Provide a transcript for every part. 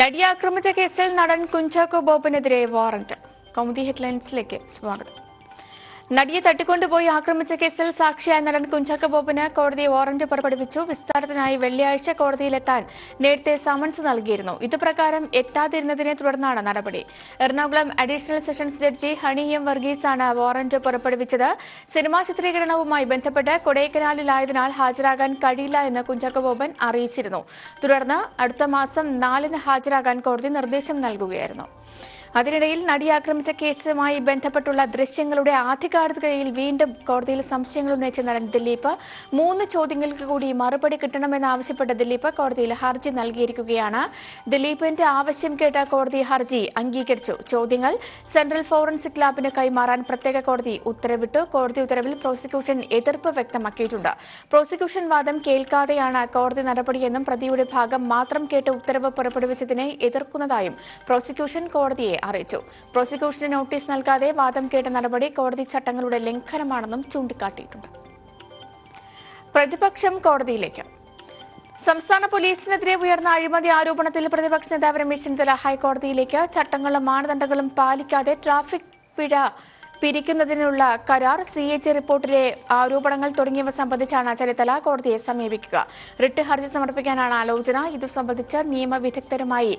നടിയെ ആക്രമിച്ച കേസിൽ നടൻ കുഞ്ചാക്കോ ബോബനെതിരെ വാറന്റ്. കൗമുദി ഹെഡ്ലൈൻസിലേക്ക് സ്വാഗതം. നടിയെ തട്ടിക്കൊണ്ടുപോയി ആക്രമിച്ച കേസിൽ സാക്ഷിയായ നടൻ കുഞ്ചാക്ക ബോബന് കോടതി വാറന്റ് പുറപ്പെടുവിച്ചു. വിസ്താരത്തിനായി വെള്ളിയാഴ്ച കോടതിയിലെത്താൻ നേരത്തെ സമൻസ് നൽകിയിരുന്നു. ഇതുപ്രകാരം എത്താതിരുന്നതിനെ തുടർന്നാണ് നടപടി. Ernakulam additional sessions judge Honey M വർഗീസാണ് warrant പുറപ്പെടുവിച്ചത്. സിനിമാ ചിത്രീകരണവുമായി ബന്ധപ്പെട്ട് കൊടൈക്കനാലിലായതിനാൽ ഹാജരാകാൻ കഴിയില്ല എന്ന് കുഞ്ചാക്ക ബോബൻ അറിയിച്ചിരുന്നു. തുടർന്ന് അടുത്ത മാസം നാലിന് ഹാജരാകാൻ കോടതി നിർദ്ദേശം നൽകുകയായിരുന്നു. അതിനിടയിൽ നടി ആക്രമിച്ച കേസുമായി ബന്ധപ്പെട്ടുള്ള ദൃശ്യങ്ങളുടെ ആധികാരികതയിൽ വീണ്ടും കോടതിയിൽ സംശയങ്ങൾ ഉന്നയിച്ച നടൻ ദിലീപ് മൂന്ന് ചോദ്യങ്ങൾക്ക് കൂടി മറുപടി കിട്ടണമെന്നാവശ്യപ്പെട്ട ദിലീപ് കോടതിയിൽ ഹർജി നൽകിയിരിക്കുകയാണ്. ദിലീപിന്റെ ആവശ്യം കേട്ട കോടതി ഹർജി അംഗീകരിച്ചു. ചോദ്യങ്ങൾ സെൻട്രൽ ഫോറൻസിക് ലാബിന് കൈമാറാൻ പ്രത്യേക കോടതി ഉത്തരവിട്ടു. കോടതി ഉത്തരവിൽ പ്രോസിക്യൂഷൻ എതിർപ്പ് വ്യക്തമാക്കിയിട്ടുണ്ട്. പ്രോസിക്യൂഷൻ വാദം കേൾക്കാതെയാണ് കോടതി നടപടിയെന്നും പ്രതിയുടെ ഭാഗം മാത്രം കേട്ട് ഉത്തരവ് പുറപ്പെടുവിച്ചതിനെ എതിർക്കുന്നതായും പ്രോസിക്യൂഷൻ കോടതിയെ അറിയിച്ചു. പ്രോസിക്യൂഷന് നോട്ടീസ് നൽകാതെ വാദം കേട്ട നടപടി കോടതി ചട്ടങ്ങളുടെ ലംഘനമാണെന്നും ചൂണ്ടിക്കാട്ടിയിട്ടുണ്ട്. പ്രതിപക്ഷം കോടതിയിലേക്ക്. സംസ്ഥാന പോലീസിനെതിരെ ഉയർന്ന അഴിമതി ആരോപണത്തിൽ പ്രതിപക്ഷ നേതാവ് രമേശ് ചെന്നിത്തല ഹൈക്കോടതിയിലേക്ക്. ചട്ടങ്ങളും മാനദണ്ഡങ്ങളും പാലിക്കാതെ ട്രാഫിക് പിഴ പിരിക്കുന്നതിനുള്ള കരാർ സി എച്ച് റിപ്പോർട്ടിലെ ആരോപണങ്ങൾ തുടങ്ങിയവ സംബന്ധിച്ചാണ് ചെന്നിത്തല കോടതിയെ സമീപിക്കുക. റിട്ട് ഹർജി സമർപ്പിക്കാനാണ് ആലോചന. ഇതു സംബന്ധിച്ച് നിയമവിദഗ്ധരുമായി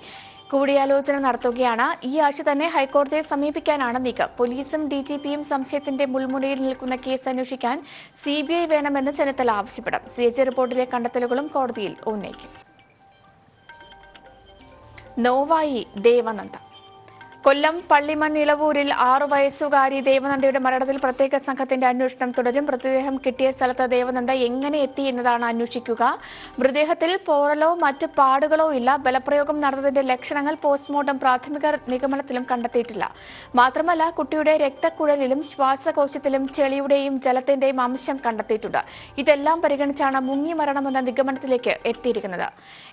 കൂടിയാലോചന നടത്തുകയാണ്. ഈ ആഴ്ച തന്നെ ഹൈക്കോടതിയെ സമീപിക്കാനാണ് നീക്കം. പോലീസും ഡിജിപിയും സംശയത്തിന്റെ മുൾമുനയിൽ നിൽക്കുന്ന കേസ് അന്വേഷിക്കാൻ സിബിഐ വേണമെന്ന് ചെന്നിത്തല ആവശ്യപ്പെടും. സി എച്ച് റിപ്പോർട്ടിലെ കണ്ടെത്തലുകളും കോടതിയിൽ ഉന്നയിക്കും. നോവായി ദേവനന്ദ കൊല്ലം പള്ളിമൺ ഇളവൂരിൽ ആറു വയസ്സുകാരി ദേവനന്ദയുടെ മരണത്തിൽ പ്രത്യേക സംഘത്തിന്റെ അന്വേഷണം തുടരും. മൃതദേഹം കിട്ടിയ സ്ഥലത്ത് ദേവനന്ദ എങ്ങനെ എത്തി എന്നതാണ് അന്വേഷിക്കുക. മൃതദേഹത്തിൽ പോറലോ മറ്റ് പാടുകളോ ഇല്ല. ബലപ്രയോഗം നടന്നതിന്റെ ലക്ഷണങ്ങൾ പോസ്റ്റ്മോർട്ടം പ്രാഥമിക നിഗമനത്തിലും കണ്ടെത്തിയിട്ടില്ല. മാത്രമല്ല കുട്ടിയുടെ രക്തക്കുഴലിലും ശ്വാസകോശത്തിലും ചെളിയുടെയും ജലത്തിന്റെയും അംശം കണ്ടെത്തിയിട്ടുണ്ട്. ഇതെല്ലാം പരിഗണിച്ചാണ് മുങ്ങി മരണമെന്ന നിഗമനത്തിലേക്ക് എത്തിയിരിക്കുന്നത്.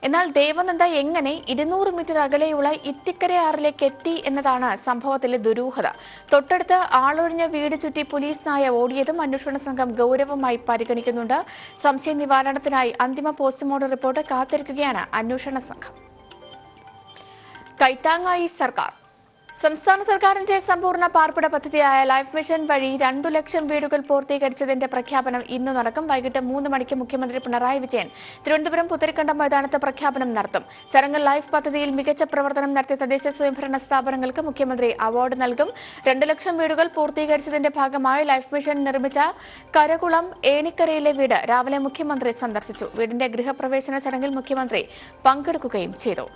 എന്നാൽ ദേവനന്ദ എങ്ങനെ ഇരുന്നൂറ് മീറ്റർ അകലെയുള്ള ഇത്തിക്കരയാറിലേക്ക് എത്തി എന്നതാണ് സംഭവത്തിലെ ദുരൂഹത. തൊട്ടടുത്ത് ആളൊഴിഞ്ഞ വീട് ചുറ്റി പോലീസ് നായ ഓടിയതും അന്വേഷണ സംഘം ഗൌരവമായി പരിഗണിക്കുന്നുണ്ട്. സംശയ നിവാരണത്തിനായി അന്തിമ പോസ്റ്റ്മോർട്ടം റിപ്പോർട്ട് കാത്തിരിക്കുകയാണ് അന്വേഷണ സംഘം. കൈത്താങ്ങായി സർക്കാർ. സംസ്ഥാന സർക്കാരിന്റെ സമ്പൂർണ പാർപ്പിട പദ്ധതിയായ ലൈഫ് മിഷൻ വഴി രണ്ടു ലക്ഷം വീടുകൾ പൂർത്തീകരിച്ചതിന്റെ പ്രഖ്യാപനം ഇന്ന് നടക്കും. വൈകിട്ട് മൂന്ന് മണിക്ക് മുഖ്യമന്ത്രി പിണറായി വിജയൻ തിരുവനന്തപുരം പുത്തരിക്കണ്ടം മൈതാനത്ത് പ്രഖ്യാപനം നടത്തും. ചടങ്ങിൽ ലൈഫ് പദ്ധതിയിൽ മികച്ച പ്രവർത്തനം നടത്തിയ തദ്ദേശ സ്വയംഭരണ സ്ഥാപനങ്ങൾക്ക് മുഖ്യമന്ത്രി അവാർഡ് നൽകും. രണ്ടു ലക്ഷം വീടുകൾ പൂർത്തീകരിച്ചതിന്റെ ഭാഗമായി ലൈഫ് മിഷൻ നിർമ്മിച്ച കരകുളം ഏണിക്കരയിലെ വീട് രാവിലെ മുഖ്യമന്ത്രി സന്ദർശിച്ചു. വീടിന്റെ ഗൃഹപ്രവേശന ചടങ്ങിൽ മുഖ്യമന്ത്രി പങ്കെടുക്കുകയും ചെയ്തു.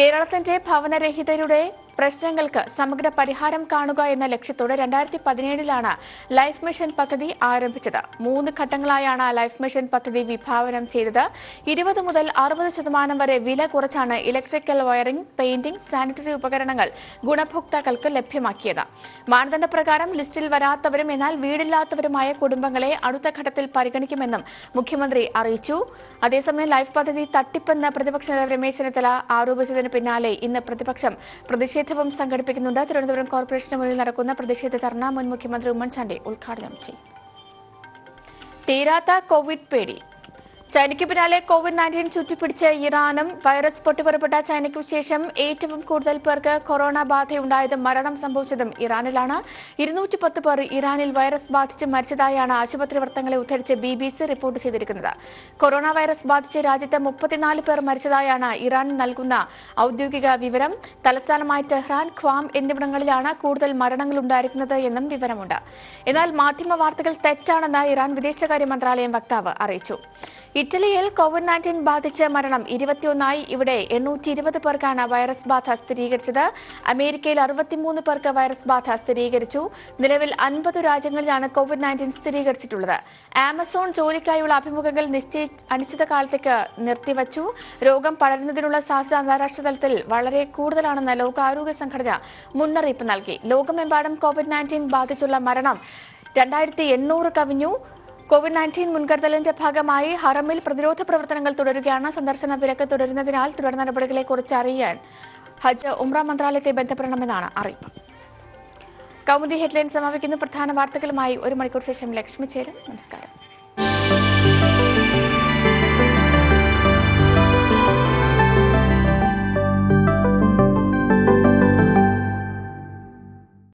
കേരളത്തിന്റെ ഭവനരഹിതരുടെ പ്രശ്നങ്ങൾക്ക് സമഗ്ര പരിഹാരം കാണുക എന്ന ലക്ഷ്യത്തോടെ രണ്ടായിരത്തി പതിനേഴിലാണ് ലൈഫ് മിഷൻ പദ്ധതി ആരംഭിച്ചത്. മൂന്ന് ഘട്ടങ്ങളായാണ് ലൈഫ് മിഷൻ പദ്ധതി വിഭാവനം ചെയ്തത്. ഇരുപത് മുതൽ അറുപത് ശതമാനം വരെ വില കുറച്ചാണ് ഇലക്ട്രിക്കൽ വയറിംഗ് പെയിന്റിംഗ് സാനിറ്ററി ഉപകരണങ്ങൾ ഗുണഭോക്താക്കൾക്ക് ലഭ്യമാക്കിയത്. മാനദണ്ഡപ്രകാരം ലിസ്റ്റിൽ വരാത്തവരും എന്നാൽ വീടില്ലാത്തവരുമായ കുടുംബങ്ങളെ അടുത്ത ഘട്ടത്തിൽ പരിഗണിക്കുമെന്നും മുഖ്യമന്ത്രി അറിയിച്ചു. അതേസമയം ലൈഫ് പദ്ധതി തട്ടിപ്പെന്ന് പ്രതിപക്ഷ നേതാവ് രമേശ് ചെന്നിത്തല ആരോപിച്ചതിന് പിന്നാലെ ഇന്ന് പ്രതിപക്ഷം പ്രതിഷേധവും സംഘടിപ്പിക്കുന്നുണ്ട്. തിരുവനന്തപുരം കോർപ്പറേഷന് മുന്നിൽ നടക്കുന്ന പ്രതിഷേധ ധർണ മുൻ മുഖ്യമന്ത്രി ഉമ്മൻചാണ്ടി ഉദ്ഘാടനം ചെയ്യും. തീരാത്ത കോവിഡ് പേടി. ചൈനയ്ക്ക് പിന്നാലെ കോവിഡ് നയന്റീൻ ചുറ്റിപ്പിടിച്ച ഇറാനും വൈറസ് പൊട്ടിപ്പുറപ്പെട്ട ചൈനയ്ക്കു ശേഷം ഏറ്റവും കൂടുതൽ പേർക്ക് കൊറോണ ബാധയുണ്ടായതും മരണം സംഭവിച്ചതും ഇറാനിലാണ്. ഇരുന്നൂറ്റി പത്ത് പേർ ഇറാനിൽ വൈറസ് ബാധിച്ച് മരിച്ചതായാണ് ആശുപത്രി വൃത്തങ്ങളെ ഉദ്ധരിച്ച് ബി ബി സി റിപ്പോർട്ട് ചെയ്തിരിക്കുന്നത്. കൊറോണ വൈറസ് ബാധിച്ച് രാജ്യത്ത് മുപ്പത്തിനാല് പേർ മരിച്ചതായാണ് ഇറാൻ നൽകുന്ന ഔദ്യോഗിക വിവരം. തലസ്ഥാനമായ ടെഹ്റാൻ ഖ്വാം എന്നിവിടങ്ങളിലാണ് കൂടുതൽ മരണങ്ങൾ ഉണ്ടായിരിക്കുന്നത് എന്നും വിവരമുണ്ട്. എന്നാൽ മാധ്യമ വാർത്തകൾ തെറ്റാണെന്ന് ഇറാൻ വിദേശകാര്യ മന്ത്രാലയം വക്താവ് അറിയിച്ചു. ഇറ്റലിയിൽ കോവിഡ് നയന്റീൻ ബാധിച്ച് മരണം. ഇരുപത്തിയൊന്നായി ഇവിടെ എണ്ണൂറ്റി ഇരുപത് പേർക്കാണ് വൈറസ് ബാധ സ്ഥിരീകരിച്ചത്. അമേരിക്കയിൽ അറുപത്തിമൂന്ന് പേർക്ക് വൈറസ് ബാധ സ്ഥിരീകരിച്ചു. നിലവിൽ അൻപത് രാജ്യങ്ങളിലാണ് കോവിഡ് നയന്റീൻ സ്ഥിരീകരിച്ചിട്ടുള്ളത്. ആമസോൺ ജോലിക്കായുള്ള അഭിമുഖങ്ങൾ നിശ്ചയി അനിശ്ചിത കാലത്തേക്ക് നിർത്തിവച്ചു. രോഗം പടരുന്നതിനുള്ള സാധ്യത അന്താരാഷ്ട്ര തലത്തിൽ വളരെ കൂടുതലാണെന്ന് ലോകാരോഗ്യ സംഘടന മുന്നറിയിപ്പ് നൽകി. ലോകമെമ്പാടും കോവിഡ് നയന്റീൻ ബാധിച്ചുള്ള മരണം രണ്ടായിരത്തി എണ്ണൂറ് കവിഞ്ഞു. കോവിഡ് നയന്റീൻ മുൻകരുതലിന്റെ ഭാഗമായി ഹറമിൽ പ്രതിരോധ പ്രവർത്തനങ്ങൾ തുടരുകയാണ്. സന്ദർശന വിലക്ക് തുടരുന്നതിനാൽ തുടർ നടപടികളെക്കുറിച്ച് അറിയാൻ ഹജ്ജ് ഉംറ മന്ത്രാലയത്തെ ബന്ധപ്പെടണമെന്നാണ് അറിയിപ്പ്. കൗമുദി ഹെഡ്ലൈൻ സമാപിക്കുന്നു. പ്രധാന വാർത്തകളുമായി ഒരു മണിക്കൂർ ശേഷം ലക്ഷ്മി ചേരും. നമസ്കാരം.